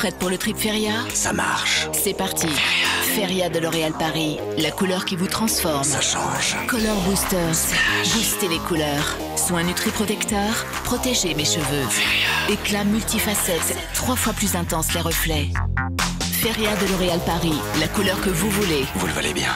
Prête pour le trip Feria Ça marche. C'est parti. Feria de L'Oréal Paris, la couleur qui vous transforme. Ça change. Color Boosters. Boostez les couleurs. Soins Nutri-Protecteur. Protégez mes cheveux. Éclat multifacette. Trois fois plus intense les reflets. Feria de L'Oréal Paris, la couleur que vous voulez. Vous le valez bien.